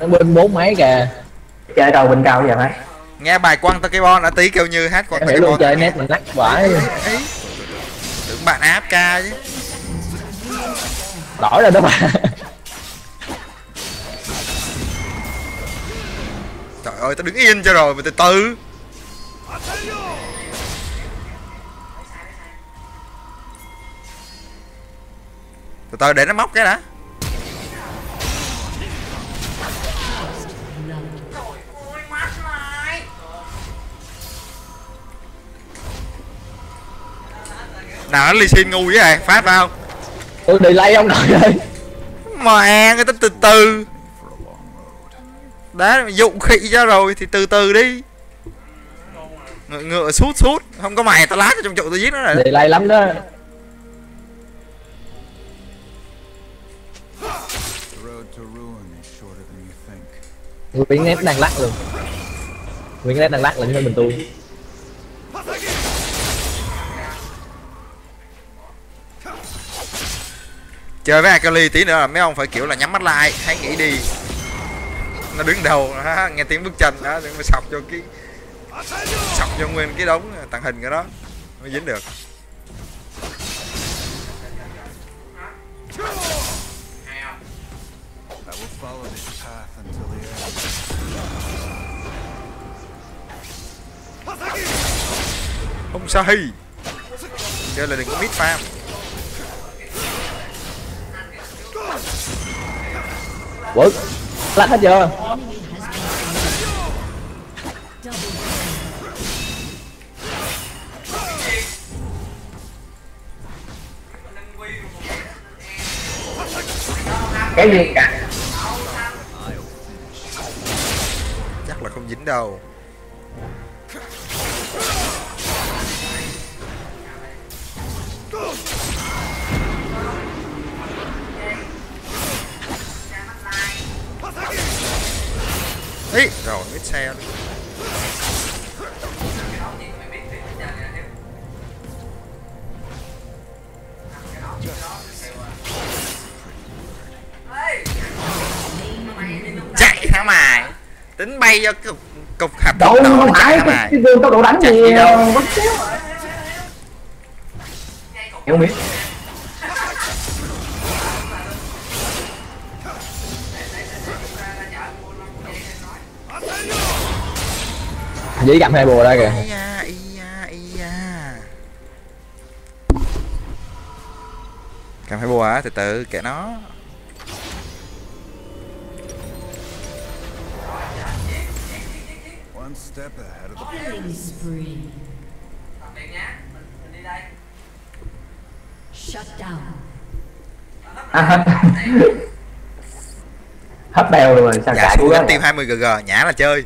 Nó bên bốn mấy kìa. Chơi đầu bên cao vậy phải nghe bài quăng Pokemon đã tí kêu như hát quăng em hiểu luôn Pokemon chơi net mình lắc ấy. Tưởng bạn áp ca chứ. Đổi rồi đó mà trời ơi tao đứng yên cho rồi mà từ từ. Từ từ để nó móc cái đã nào nó ly xin ngu vậy này phát vào không tôi đi lấy ông nội ơi. Mà người ta từ từ. Đá dụng khị cho rồi thì từ từ đi. Ngựa, ngựa sút sút. Không có mày tao lát trong trụ tao giết nó rồi. Đi lay lắm đó. Nguyên net đang lắc luôn. Nguyên net đang lắc là hơn mình tôi chơi với Akali tí nữa là mấy ông phải kiểu là nhắm mắt lại hãy nghĩ đi. Nó đứng đầu đó, nghe tiếng bước chân đó đừng mà sọc cho cái sọc cho nguyên cái đống tàng hình cái đó mới dính được. Không sai chơi là đừng có mid farm quất lách hết chưa cái gì cả? Chắc là không dính đâu. Ý, rồi mít xe luôn. chạy hả mày? Tính bay cho cục cục hạt đâu đỏ không phải hả cái, gương tốc độ đánh Chạy gì đâu. hiểu không biết dĩ cầm hai bùa ra kìa. Cầm hai bùa á từ từ kệ nó. One step ahead of the Killing spree. Shut down. à, hết hết bèo rồi sao dạ chạy xuống team 20 gg nhã là chơi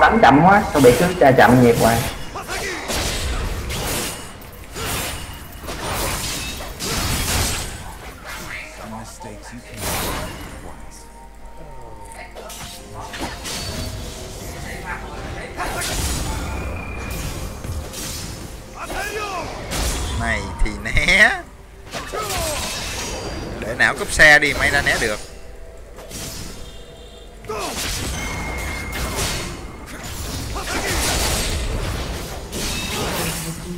tốc đánh chậm quá sao bị cứ cha chậm nhịp hoài. Này thì né. Để não cúp xe đi may ra né được.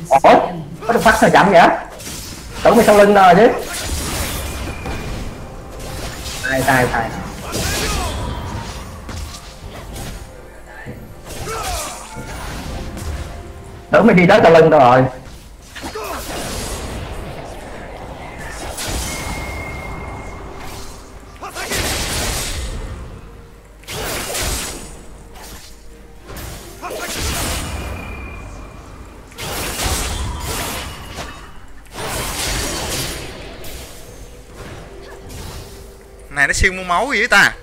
Ủa? Có được phát sao chậm vậy? Tưởng mày sau lưng rồi chứ. Tài tài tài. tưởng mày đi tới sau lưng rồi. Nó siêu mua máu gì vậy ta?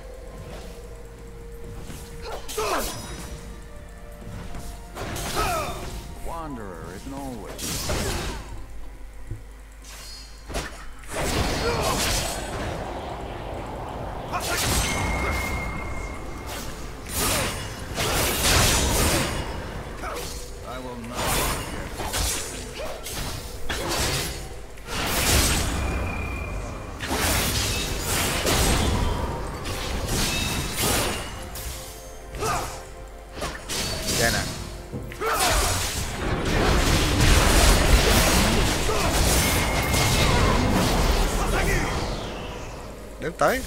Tới.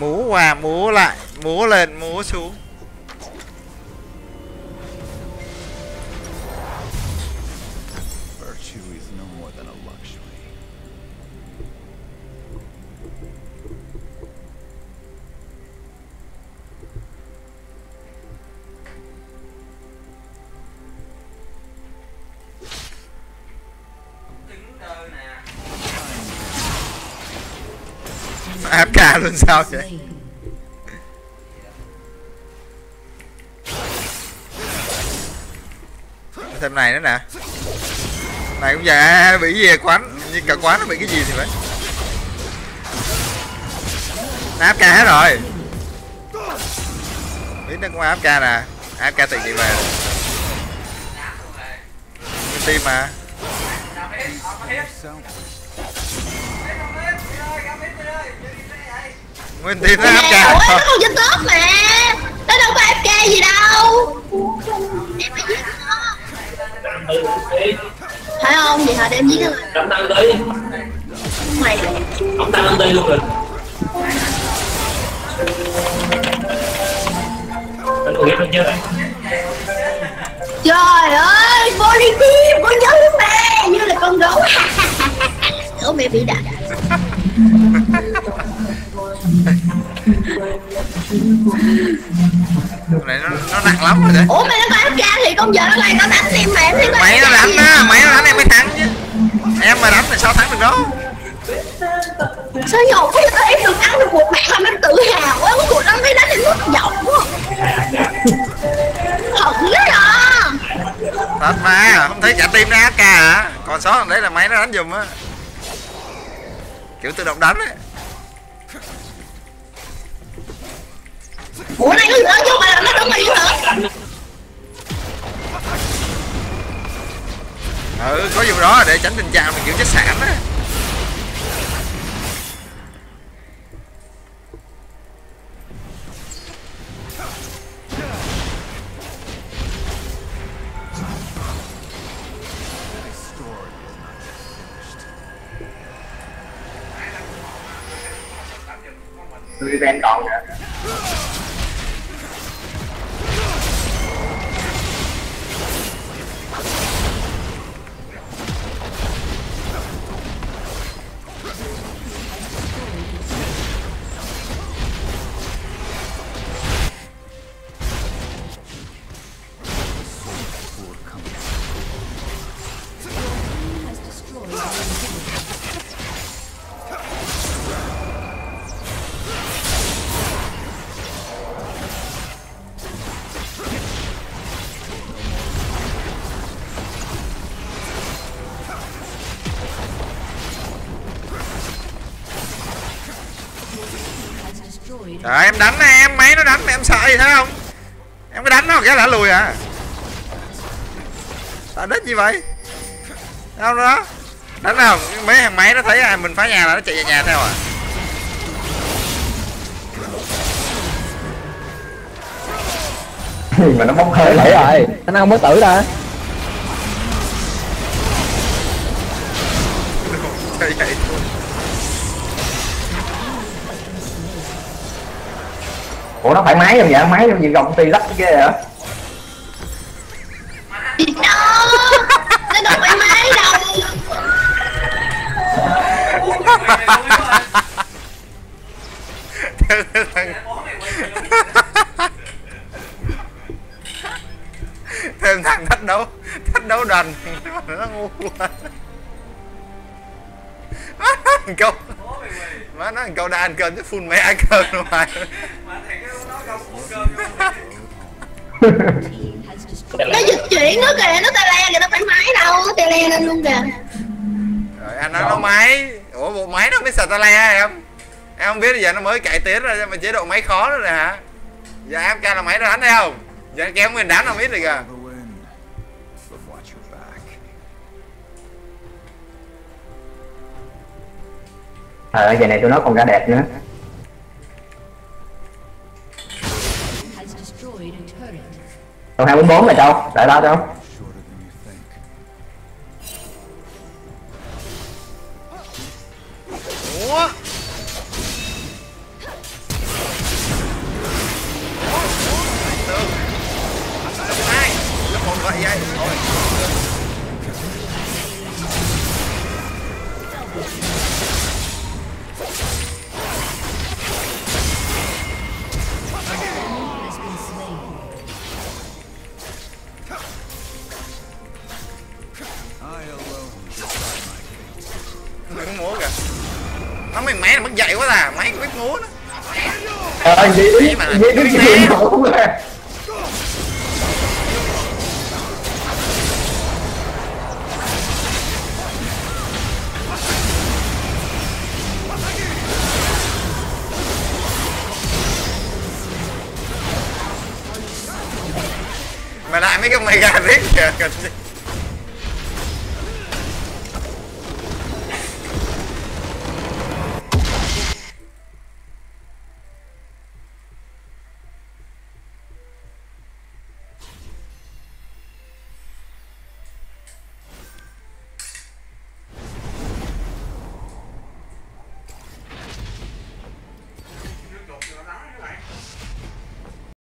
Múa qua múa lại múa lên múa xuống. Luôn sao vậy thêm này nữa nè. Này cũng già, bị gì quán, như cả quán nó bị cái gì thì phải. Áp ca hết rồi. Biết nó cũng áp ca nè. Áp ca tiền đi về tim mà. Nguyên tim nó ca ủa nó không cho tốt mà. Nó đâu có FK gì đâu. Em phải giết nó Phải không? Vậy hả? Để em giết nó. Ông tăng tới Mày. Ông tăng lên đây luôn rồi. Anh Trời ơi, body team, con giống thật mà không thấy cả áp ca hả còn thằng đấy là máy nó đánh giùm á. Kiểu tự động đánh ấy Ủa này nó lỡ vô mà nó đúng rồi hả? Ừ có vụ đó để tránh tình trạng mà kiểu chết sản á nó cái đã lùi à? Sao đít gì vậy. Không đó. Đánh không mấy thằng máy nó thấy à, mình phá nhà là nó chạy về nhà theo à? Mà nó bốc hơi lại rồi. Anh không mới tử ra Chơi vậy ủa nó phải máy không vậy? Máy gì gồng ti lắc ghê hả Gì đó Nó đâu phải máy đâu. Thêm thằng thách đấu thách đấu đành. Nó ngu quá thằng câu má nó thằng câu đã ăn cơm chứ phun mẹ ăn cơm luôn mà Nó dịch chuyển nó kìa Nó tè le kìa Nó phải máy đâu Nó tè le lên luôn kìa. Rồi anh nói nó máy. Ủa bộ máy nó mới sờ ta le em? Em không biết giờ nó mới cải tiến ra mà chế độ máy khó nữa nè hả? Giờ em ca là máy nó đánh thấy không? Giờ kéo nguyên đánh không biết được à back. ờ giờ này tụi nó còn ra đẹp nữa Tàu 244 này đâu? Tại đó đâu? Múa đó. Ờ gì Vậy mà gì cái chuyện khổ quá mà lại mấy cái mega riết kìa